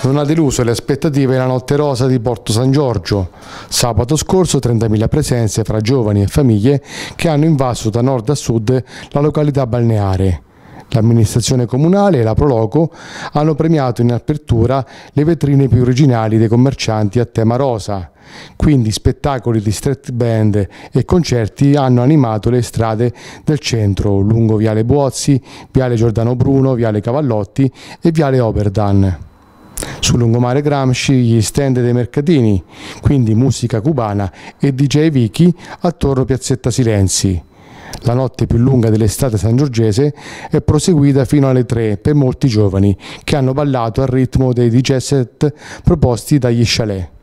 Non ha deluso le aspettative la Notte Rosa di Porto San Giorgio. Sabato scorso 30.000 presenze fra giovani e famiglie che hanno invaso da nord a sud la località balneare. L'amministrazione comunale e la Proloco hanno premiato in apertura le vetrine più originali dei commercianti a tema rosa. Quindi spettacoli di street band e concerti hanno animato le strade del centro lungo Viale Buozzi, Viale Giordano Bruno, Viale Cavallotti e Viale Oberdan. Sul lungomare Gramsci gli stand dei mercatini, quindi musica cubana e DJ Vicky attorno Piazzetta Silenzi. La notte più lunga dell'estate sangiorgese è proseguita fino alle 3 per molti giovani che hanno ballato al ritmo dei DJ set proposti dagli chalet.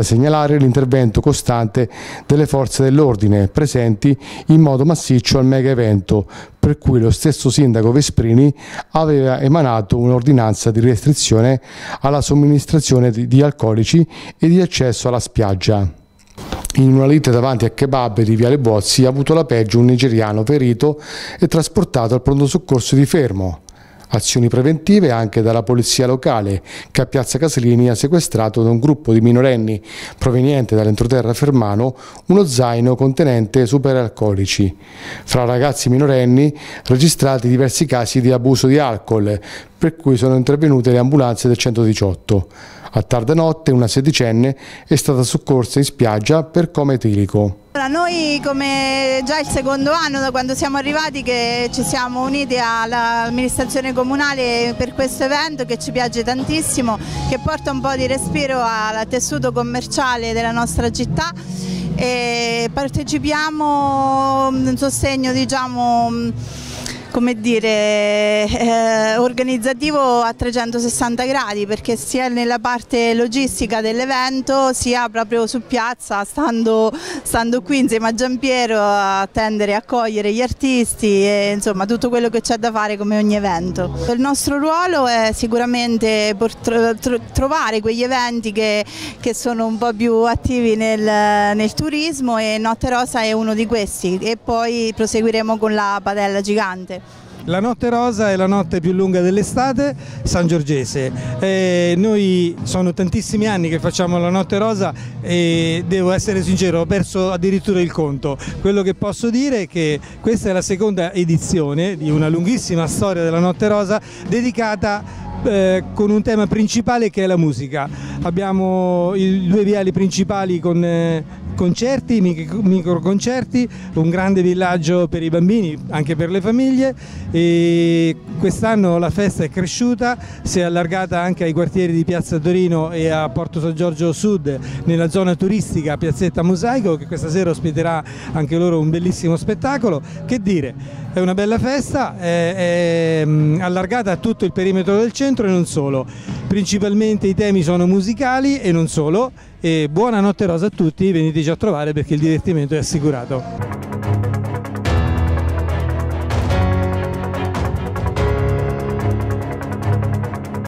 Da segnalare l'intervento costante delle forze dell'ordine presenti in modo massiccio al mega evento, per cui lo stesso sindaco Vesprini aveva emanato un'ordinanza di restrizione alla somministrazione di alcolici e di accesso alla spiaggia. In una lite davanti a kebab di Viale Bozzi ha avuto la peggio un nigeriano ferito e trasportato al pronto soccorso di Fermo. Azioni preventive anche dalla polizia locale che a Piazza Casalini ha sequestrato da un gruppo di minorenni proveniente dall'entroterra fermano uno zaino contenente superalcolici. Fra ragazzi minorenni registrati diversi casi di abuso di alcol per cui sono intervenute le ambulanze del 118. A tarda notte una sedicenne è stata soccorsa in spiaggia per coma etilico. Noi come già il secondo anno da quando siamo arrivati che ci siamo uniti all'amministrazione comunale per questo evento che ci piace tantissimo, che porta un po' di respiro al tessuto commerciale della nostra città e partecipiamo in sostegno diciamo come dire, eh, organizzativo a 360 gradi perché sia nella parte logistica dell'evento sia proprio su piazza stando, stando, qui insieme a Giampiero a attendere e accogliere gli artisti e insomma tutto quello che c'è da fare come ogni evento. Il nostro ruolo è sicuramente trovare quegli eventi che, che, sono un po' più attivi nel, nel turismo e Notte Rosa è uno di questi e poi proseguiremo con la padella gigante. La notte rosa è la notte più lunga dell'estate San Giorgese. Eh, noi sono tantissimi anni che facciamo la notte rosa e devo essere sincero, ho perso addirittura il conto. Quello che posso dire è che questa è la seconda edizione di una lunghissima storia della notte rosa dedicata eh, con un tema principale che è la musica. Abbiamo i due viali principali con eh, concerti, micro concerti, un grande villaggio per i bambini, anche per le famiglie e quest'anno la festa è cresciuta, si è allargata anche ai quartieri di Piazza Torino e a Porto San Giorgio Sud nella zona turistica Piazzetta Mosaico che questa sera ospiterà anche loro un bellissimo spettacolo. Che dire, è una bella festa, è, è mm, allargata a tutto il perimetro del centro e non solo. Principalmente i temi sono musicali e non solo e buonanotte rosa a tutti, veniteci a trovare perché il divertimento è assicurato.